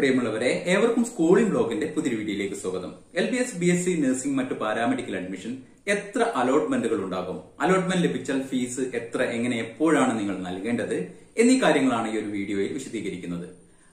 പ്രിയമുള്ളവരെ ഏവർക്കും സ്കൂളിംഗ് ബ്ലോഗിന്റെ പുതിയ വീഡിയോയിലേക്ക് സ്വാഗതം. L B S B S C nursing മറ്റ് പാരാമെഡിക്കൽ അഡ്മിഷൻ എത്ര അലോട്ട്മെന്റുകൾ ഉണ്ടാകും? അലോട്ട്മെന്റ് ലഭിച്ചാൽ ഫീസ് എത്ര എങ്ങനെ എപ്പോഴാണ് നിങ്ങൾ നൽകേണ്ടത് എന്നീ കാര്യങ്ങളാണ് ഈ ഒരു വീഡിയോയിൽ വിശദീകരിക്കുന്നത്.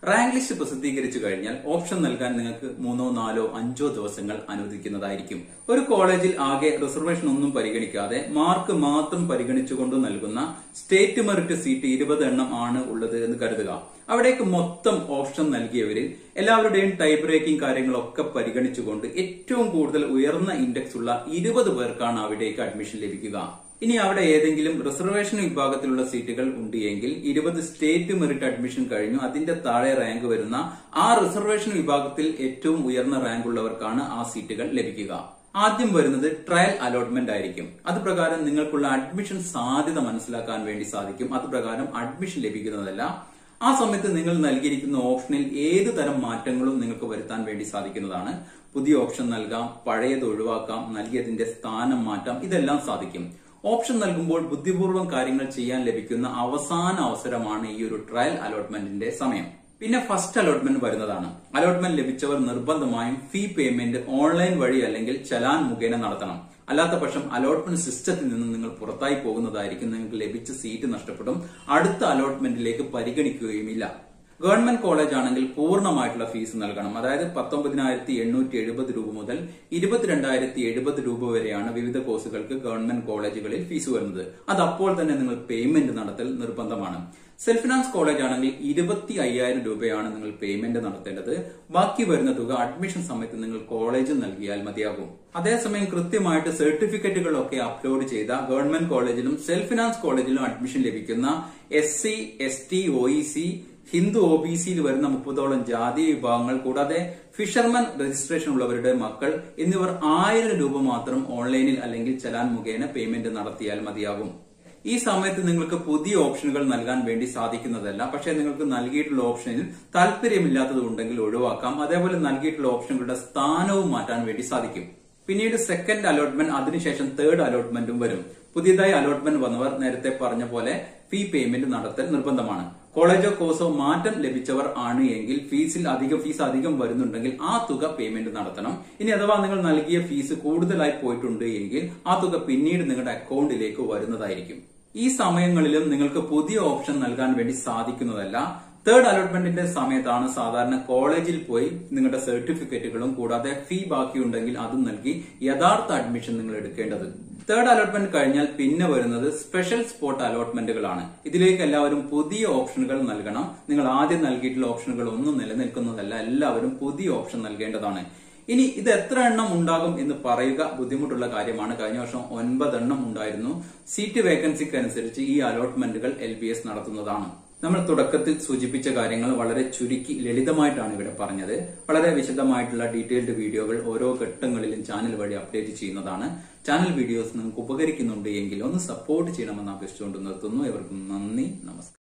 റാങ്ക് ലിസ്റ്റ് പ്രസിദ്ധീകരിച്ചു കഴിഞ്ഞാൽ ഓപ്ഷൻ നൽകാൻ നിങ്ങൾക്ക് മൂന്നോ നാലോ അഞ്ചോ ദിവസങ്ങൾ അനുവദിക്കുന്നതായിരിക്കും. ഒരു കോളേജിൽ ആകെ റിസർവേഷൻ ഒന്നും പരിഗണിക്കാതെ മാർക്ക് മാത്രം പരിഗണിച്ചുകൊണ്ട് നൽകുന്ന സ്റ്റേറ്റ് മെറിറ്റ് സീറ്റ് ഇരുപത് എണ്ണം ആണ് ഉള്ളത് എന്ന് കരുതുക. അവിടേക്ക് മൊത്തം ഓപ്ഷൻ നൽകിയവരിൽ എല്ലാവരുടെയും ടൈ ബ്രേക്കിംഗ് കാര്യങ്ങളൊക്കെ പരിഗണിച്ചുകൊണ്ട് ഏറ്റവും കൂടുതൽ ഉയർന്ന ഇൻഡെക്സ് ഉള്ള ഇരുപത് പേർക്കാണ് അവിടേക്ക് അഡ്മിഷൻ ലഭിക്കുക. ഇനി അവിടെ ഏതെങ്കിലും റിസർവേഷൻ വിഭാഗത്തിലുള്ള സീറ്റുകൾ ഉണ്ട് എങ്കിൽ ഇരുപത് സ്റ്റേറ്റ് മെറിറ്റ് അഡ്മിഷൻ കഴിഞ്ഞു. അതിന്റെ താഴെ റാങ്ക് വരുന്ന ആ റിസർവേഷൻ വിഭാഗത്തിൽ ഏറ്റവും ഉയർന്ന റാങ്ക് ഉള്ളവർക്കാണ് ആ സീറ്റുകൾ ലഭിക്കുക. ആദ്യം വരുന്നത് ട്രയൽ അലോട്ട്മെന്റ് ആയിരിക്കും. അത് പ്രകാരം നിങ്ങൾക്കുള്ള അഡ്മിഷൻ സാധ്യത മനസ്സിലാക്കാൻ വേണ്ടി സാധിക്കും. അത് പ്രകാരം അഡ്മിഷൻ ലഭിക്കുന്നതല്ല. ആ സമയത്ത് നിങ്ങൾ നൽകിയിരിക്കുന്ന ഓപ്ഷനിൽ ഏത് തരം മാറ്റങ്ങളും നിങ്ങൾക്ക് വരുത്താൻ വേണ്ടി സാധിക്കുന്നതാണ്. പുതിയ ഓപ്ഷൻ നൽകാം പഴയത് ഒഴിവാക്കാം നൽകിയതിന്റെ സ്ഥാനം മാറ്റാം ഇതെല്ലാം സാധിക്കും. ഓപ്ഷൻ നൽകുമ്പോൾ ബുദ്ധിപൂർവം കാര്യങ്ങൾ ചെയ്യാൻ ലഭിക്കുന്ന അവസാന അവസരമാണ് ഈ ഒരു ട്രയൽ അലോട്ട്മെന്റിന്റെ സമയം. പിന്നെ ഫസ്റ്റ് അലോട്ട്മെന്റ് വരുന്നതാണ്. അലോട്ട്മെന്റ് ലഭിച്ചവർ നിർബന്ധമായും ഫീ പേയ്മെന്റ് ഓൺലൈൻ വഴി അല്ലെങ്കിൽ ചലാൻ മുഖേന നടത്തണം. അല്ലാത്ത പക്ഷം അലോട്ട്മെന്റ് സിസ്റ്റത്തിൽ നിന്ന് നിങ്ങൾ പുറത്തായി പോകുന്നതായിരിക്കും. നിങ്ങൾക്ക് ലഭിച്ച സീറ്റ് നഷ്ടപ്പെടും. അടുത്ത അലോട്ട്മെന്റിലേക്ക് പരിഗണിക്കുകയുമില്ല. ഗവൺമെന്റ് കോളേജ് ആണെങ്കിൽ പൂർണമായിട്ടുള്ള ഫീസ് നൽകണം. അതായത് പത്തൊമ്പതിനായിരത്തി എണ്ണൂറ്റി എഴുപത് രൂപ മുതൽ ഇരുപത്തിരണ്ടായിരത്തി എഴുപത് രൂപ വരെയാണ് വിവിധ കോഴ്സുകൾക്ക് ഗവൺമെന്റ് കോളേജുകളിൽ ഫീസ് വരുന്നത്. അത് അപ്പോൾ തന്നെ നിങ്ങൾ പേയ്മെന്റ് നടത്തൽ നിർബന്ധമാണ്. സെൽഫ് ഫിനാൻസ് കോളേജ് ആണെങ്കിൽ ഇരുപത്തി അയ്യായിരം രൂപയാണ് നിങ്ങൾ പേയ്മെന്റ് നടത്തേണ്ടത്. ബാക്കി വരുന്ന തുക അഡ്മിഷൻ സമയത്ത് നിങ്ങൾ കോളേജ് നൽകിയാൽ മതിയാകും. അതേസമയം കൃത്യമായിട്ട് സർട്ടിഫിക്കറ്റുകളൊക്കെ അപ്ലോഡ് ചെയ്ത ഗവൺമെന്റ് കോളേജിലും സെൽഫ് ഫിനാൻസ് കോളേജിലും അഡ്മിഷൻ ലഭിക്കുന്ന S C S T O E C Hindu O B സിയിൽ വരുന്ന മുപ്പതോളം ജാതി വിഭാഗങ്ങൾ കൂടാതെ ഫിഷർമാൻ രജിസ്ട്രേഷൻ ഉള്ളവരുടെ മക്കൾ എന്നിവർ ആയിരം രൂപ മാത്രം ഓൺലൈനിൽ അല്ലെങ്കിൽ ചലാൻ മുഖേന പേയ്മെന്റ് നടത്തിയാൽ മതിയാകും. ഈ സമയത്ത് നിങ്ങൾക്ക് പുതിയ ഓപ്ഷനുകൾ നൽകാൻ വേണ്ടി സാധിക്കുന്നതല്ല. പക്ഷേ നിങ്ങൾക്ക് നൽകിയിട്ടുള്ള ഓപ്ഷനിൽ താല്പര്യമില്ലാത്തത് ഉണ്ടെങ്കിൽ ഒഴിവാക്കാം. അതേപോലെ നൽകിയിട്ടുള്ള ഓപ്ഷനുകളുടെ സ്ഥാനവും മാറ്റാൻ വേണ്ടി സാധിക്കും. പിന്നീട് സെക്കൻഡ് അലോട്ട്മെന്റ് അതിനുശേഷം തേർഡ് അലോട്ട്മെന്റും വരും. പുതിയതായി അലോട്ട്മെന്റ് വന്നവർ നേരത്തെ പറഞ്ഞ പോലെ ഫീ പേയ്മെന്റ് നടത്തൽ നിർബന്ധമാണ്. കോളേജോ കോഴ്സോ മാറ്റം ലഭിച്ചവർ ആണ് എങ്കിൽ ഫീസിൽ അധികം ഫീസ് അധികം വരുന്നുണ്ടെങ്കിൽ ആ തുക പേയ്മെന്റ് നടത്തണം. ഇനി അഥവാ നിങ്ങൾ നൽകിയ ഫീസ് കൂടുതലായി പോയിട്ടുണ്ട് എങ്കിൽ ആ തുക പിന്നീട് നിങ്ങളുടെ അക്കൗണ്ടിലേക്ക് വരുന്നതായിരിക്കും. ഈ സമയങ്ങളിലും നിങ്ങൾക്ക് പുതിയ ഓപ്ഷൻ നൽകാൻ വേണ്ടി സാധിക്കുന്നതല്ല. തേർഡ് അലോട്ട്മെന്റിന്റെ സമയത്താണ് സാധാരണ കോളേജിൽ പോയി നിങ്ങളുടെ സർട്ടിഫിക്കറ്റുകളും കൂടാതെ ഫീ ബാക്കിയുണ്ടെങ്കിൽ അതും നൽകി യഥാർത്ഥ അഡ്മിഷൻ നിങ്ങൾ എടുക്കേണ്ടത്. തേർഡ് അലോട്ട്മെന്റ് കഴിഞ്ഞാൽ പിന്നെ വരുന്നത് സ്പെഷ്യൽ സ്പോട്ട് അലോട്ട്മെന്റുകളാണ് ഇതിലേക്ക് എല്ലാവരും പുതിയ ഓപ്ഷനുകൾ നൽകണം. നിങ്ങൾ ആദ്യം നൽകിയിട്ടുള്ള ഓപ്ഷനുകൾ ഒന്നും നിലനിൽക്കുന്നതല്ല. എല്ലാവരും പുതിയ ഓപ്ഷൻ നൽകേണ്ടതാണ്. ഇനി ഇത് എത്ര എണ്ണം ഉണ്ടാകും എന്ന് പറയുക ബുദ്ധിമുട്ടുള്ള കാര്യമാണ്. കഴിഞ്ഞ വർഷം ഒൻപതെണ്ണം ഉണ്ടായിരുന്നു. സീറ്റ് വേക്കൻസിക്ക് അനുസരിച്ച് ഈ അലോട്ട്മെന്റുകൾ എൽ നടത്തുന്നതാണ്. നമ്മൾ തുടക്കത്തിൽ സൂചിപ്പിച്ച കാര്യങ്ങൾ വളരെ ചുരുക്കി ലളിതമായിട്ടാണ് ഇവിടെ പറഞ്ഞത്. വളരെ വിശദമായിട്ടുള്ള ഡീറ്റെയിൽഡ് വീഡിയോകൾ ഓരോ ഘട്ടങ്ങളിലും ചാനൽ വഴി അപ്ഡേറ്റ് ചെയ്യുന്നതാണ്. ചാനൽ വീഡിയോസ് നിങ്ങൾക്ക് ഉപകരിക്കുന്നുണ്ട് എങ്കിൽ ഒന്ന് സപ്പോർട്ട് ചെയ്യണമെന്ന് അപേക്ഷിച്ചുകൊണ്ട് നിർത്തുന്നു. ഇവർക്കും നന്ദി നമസ്കാരം.